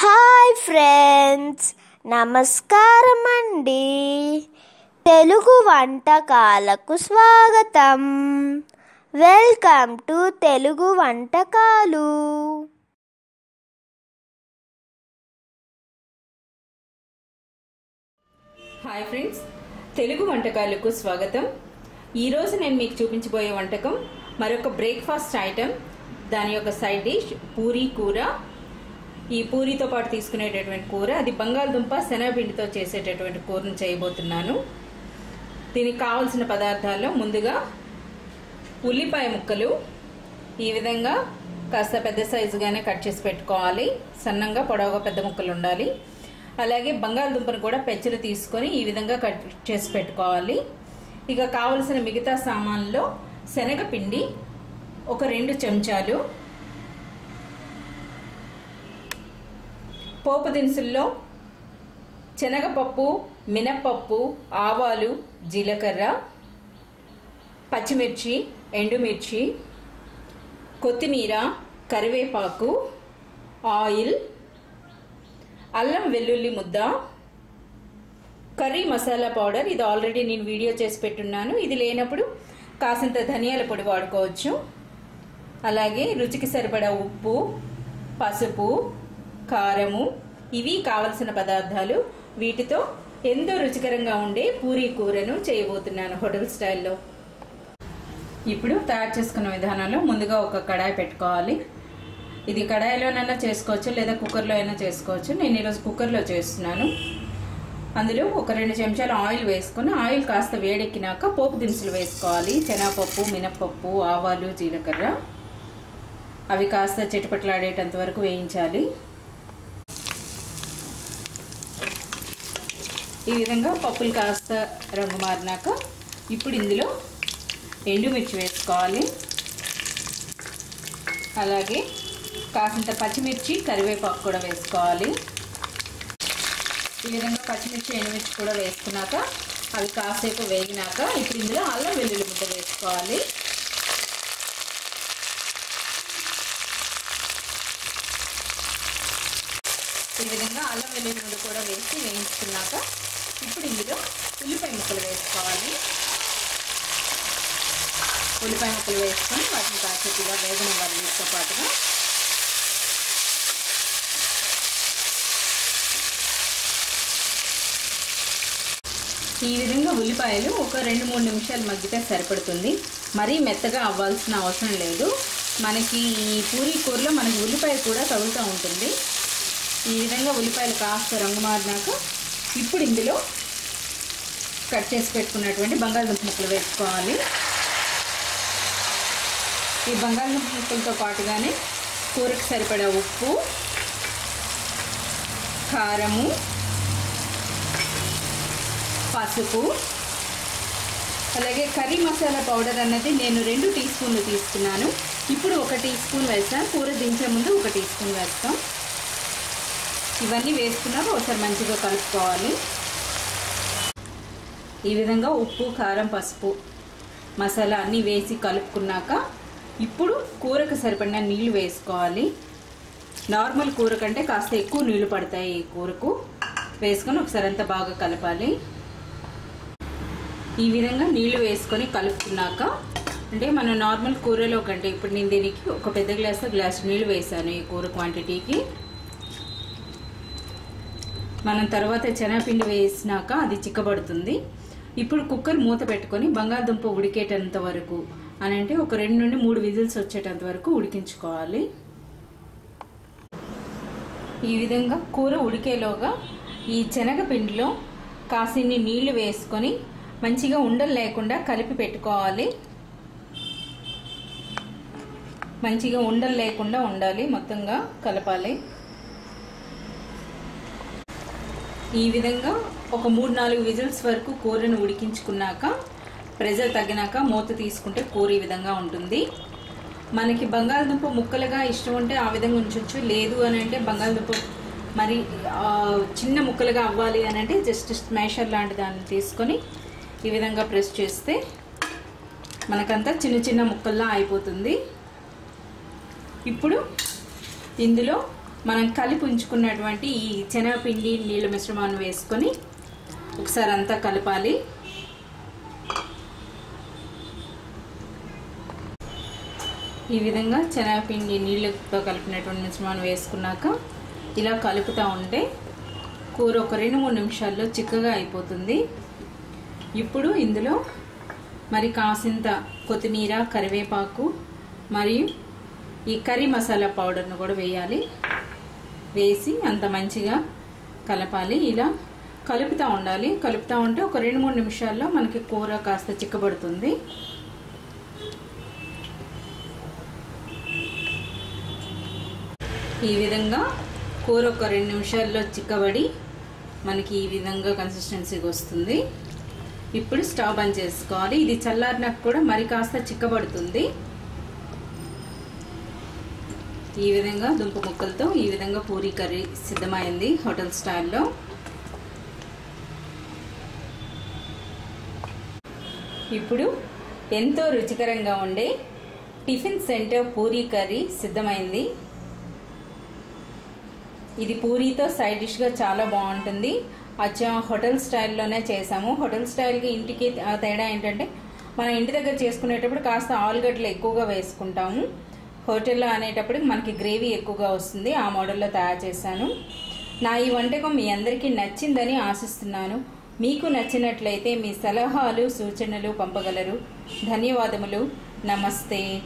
Hi friends నమస్కారం అండి తెలుగు వంటకాలకు స్వాగతం. వెల్కమ్ టు తెలుగు వంటకాలు. హాయ్ ఫ్రెండ్స్ తెలుగు వంటకాలకు స్వాగతం. ఈరోజు నేను మీకు చూపించబోయే వంటకం మరొక బ్రేక్ఫాస్ట్ ఐటెం దాని యొక్క సైడ్ డిష్ పూరీ కూర ఈ పూరితో పాటు తీసుకునేటటువంటి కూర అది బంగాళదుంప శనగపిండితో చేసేటటువంటి కూరను చేయబోతున్నాను. దీనికి కావలసిన పదార్థాల్లో ముందుగా ఉల్లిపాయ ముక్కలు ఈ విధంగా కాస్త పెద్ద సైజుగానే కట్ చేసి పెట్టుకోవాలి. సన్నంగా పొడవుగా పెద్ద ముక్కలు ఉండాలి. అలాగే బంగాళదుంపను కూడా పెచ్చలు తీసుకొని ఈ విధంగా కట్ చేసి పెట్టుకోవాలి. ఇక కావలసిన మిగతా సామాన్లో శనగపిండి ఒక రెండు చెంచాలు పోపు దినుసుల్లో శనగపప్పు మినప్పప్పు ఆవాలు జీలకర్ర పచ్చిమిర్చి ఎండుమిర్చి కొత్తిమీర కరివేపాకు ఆయిల్ అల్లం వెల్లుల్లి ముద్ద కర్రీ మసాలా పౌడర్. ఇది ఆల్రెడీ నేను వీడియో చేసి పెట్టున్నాను. ఇది లేనప్పుడు కాసింత ధనియాల పొడి వాడుకోవచ్చు. అలాగే రుచికి సరిపడా ఉప్పు పసుపు కారము. ఇవి కావలసిన పదార్థాలు. వీటితో ఎంతో రుచికరంగా ఉండే పూరీ కూరను చేయబోతున్నాను హోటల్ స్టైల్లో. ఇప్పుడు తయారు చేసుకున్న విధానంలో ముందుగా ఒక కడాయి పెట్టుకోవాలి. ఇది కడాయిలోనైనా చేసుకోవచ్చు లేదా కుక్కర్లో అయినా చేసుకోవచ్చు. నేను ఈరోజు కుక్కర్లో చేస్తున్నాను. అందులో ఒక రెండు చెంచాలు ఆయిల్ వేసుకొని ఆయిల్ కాస్త వేడెక్కినాక పోపు దినుసులు వేసుకోవాలి. శనగపప్పు మినప్పప్పు ఆవాలు జీలకర్ర. అవి కాస్త చిటపట్లాడేటంత వరకు వేయించాలి. ఈ విధంగా పప్పులు కాస్త రంగు మారినాక ఇప్పుడు ఇందులో ఎండుమిర్చి వేసుకోవాలి. అలాగే కాసింత పచ్చిమిర్చి కరివేపాకు కూడా వేసుకోవాలి. ఈ విధంగా పచ్చిమిర్చి ఎండుమిర్చి కూడా వేసుకున్నాక అవి కాసేపు వేగినాక ఇప్పుడు ఇందులో అల్లం వెల్లుల్లి ముద్ద వేసుకోవాలి. ఈ విధంగా అల్లం వెల్లుల్లి ముద్ద కూడా వేసి వేయించుకున్నాక ఇప్పుడు ఇందులో ఉల్లిపాయ ముక్కలు వేసుకోవాలి. ఉల్లిపాయ ముక్కలు వేసుకొని వాటిని కాసేపు ఇలా వేగనివ్వాలి వీటితో పాటుగా. ఈ విధంగా ఉల్లిపాయలు ఒక రెండు మూడు నిమిషాలు మగ్గితే సరిపడుతుంది. మరీ మెత్తగా అవ్వాల్సిన అవసరం లేదు. మనకి ఈ పూరీ కూరలో మనకి ఉల్లిపాయ కూడా తగులుతూ ఉంటుంది. ఈ విధంగా ఉల్లిపాయలు కాస్త రంగు మారినాక ఇప్పుడు ఇందులో కట్ చేసి పెట్టుకున్నటువంటి బంగాళదుంప ముక్కలు వేసుకోవాలి. ఈ బంగాళదుంప ముక్కలతో పాటుగానే కూరకు సరిపడా ఉప్పు కారము పసుపు అలాగే కర్రీ మసాలా పౌడర్ అన్నది నేను రెండు టీ స్పూన్లు తీసుకున్నాను. ఇప్పుడు ఒక టీ స్పూన్ వేస్తాను కూర దించే ముందు ఒక టీ స్పూన్ వేస్తాం. ఇవన్నీ వేసుకున్నాక ఒకసారి మంచిగా కలుపుకోవాలి. ఈ విధంగా ఉప్పు కారం పసుపు మసాలా అన్నీ వేసి కలుపుకున్నాక ఇప్పుడు కూరకు సరిపడిన నీళ్ళు వేసుకోవాలి. నార్మల్ కూర కంటే కాస్త ఎక్కువ నీళ్ళు పడతాయి ఈ కూరకు. వేసుకొని ఒకసారి అంతా బాగా కలపాలి. ఈ విధంగా నీళ్ళు వేసుకొని కలుపుకున్నాక అంటే మన నార్మల్ కూరలో కంటే ఇప్పుడు నేను దీనికి ఒక పెద్ద గ్లాస్ గ్లాస్ నీళ్ళు వేసాను ఈ కూర క్వాంటిటీకి మనం తర్వాత శనగపిండి వేసినాక అది చిక్కబడుతుంది. ఇప్పుడు కుక్కర్ మూత పెట్టుకొని బంగాళదుంప ఉడికేటంత వరకు అని అంటే ఒక రెండు నుండి మూడు విజిల్స్ వచ్చేటంత వరకు ఉడికించుకోవాలి. ఈ విధంగా కూర ఉడికేలోగా ఈ శనగపిండిలో కాసిన్ని నీళ్ళు వేసుకొని మంచిగా ఉండలు లేకుండా కలిపి పెట్టుకోవాలి. మంచిగా ఉండలు లేకుండా ఉండాలి మొత్తంగా కలపాలి. ఈ విధంగా ఒక మూడు నాలుగు విజిల్స్ వరకు కూరను ఉడికించుకున్నాక ప్రెజర్ తగ్గినాక మూత తీసుకుంటే కూర ఈ విధంగా ఉంటుంది. మనకి బంగాళదుంప ముక్కలుగా ఇష్టం ఉంటే ఆ విధంగా ఉంచవచ్చు లేదు అని అంటే బంగాళదుంప మరి చిన్న ముక్కలుగా అవ్వాలి అని అంటే జస్ట్ స్మాషర్ లాంటి దాన్ని తీసుకొని ఈ విధంగా ప్రెస్ చేస్తే మనకంతా చిన్న చిన్న ముక్కల్లా అయిపోతుంది. ఇప్పుడు ఇందులో మనం కలిపి ఉంచుకున్నటువంటి ఈ శనగపిండి నీళ్ళ మిశ్రమాన్ని వేసుకొని ఒకసారి అంతా కలపాలి. ఈ విధంగా శనగపిండి నీళ్ళతో కలిపినటువంటి మిశ్రమాన్ని వేసుకున్నాక ఇలా కలుపుతూ ఉంటే కూర ఒక రెండు మూడు నిమిషాల్లో చిక్కగా అయిపోతుంది. ఇప్పుడు ఇందులో మరి కాసింత కొత్తిమీర కరివేపాకు మరియు ఈ కర్రీ మసాలా పౌడర్ను కూడా వేయాలి. వేసి అంత మంచిగా కలపాలి. ఇలా కలుపుతూ ఉండాలి. కలుపుతూ ఉంటే ఒక రెండు మూడు నిమిషాల్లో మనకి కూర కాస్త చిక్కబడుతుంది. ఈ విధంగా కూర ఒక రెండు నిమిషాల్లో చిక్కబడి మనకి ఈ విధంగా కన్సిస్టెన్సీకి వస్తుంది. ఇప్పుడు స్టవ్ బంద్ చేసుకోవాలి. ఇది చల్లారినాక కూడా మరి కాస్త చిక్కబడుతుంది. ఈ విధంగా దుంప ముక్కలతో ఈ విధంగా పూరీ కర్రీ సిద్ధమైంది హోటల్ స్టైల్లో. ఇప్పుడు ఎంతో రుచికరంగా ఉండే టిఫిన్ సెంటర్ పూరీ కర్రీ సిద్ధమైంది. ఇది పూరీతో సైడ్ డిష్గా చాలా బాగుంటుంది. అచ్చా హోటల్ స్టైల్లోనే చేసాము హోటల్ స్టైల్కి ఇంటికి తేడా ఏంటంటే మనం ఇంటి దగ్గర చేసుకునేటప్పుడు కాస్త ఆలుగడ్డలు ఎక్కువగా వేసుకుంటాము. హోటల్లో అనేటప్పుడు మనకి గ్రేవీ ఎక్కువగా వస్తుంది. ఆ మోడల్లో తయారు చేశాను. నా ఈ వంటకం మీ అందరికీ నచ్చిందని ఆశిస్తున్నాను. మీకు నచ్చినట్లయితే మీ సలహాలు సూచనలు పంపగలరు. ధన్యవాదములు. నమస్తే.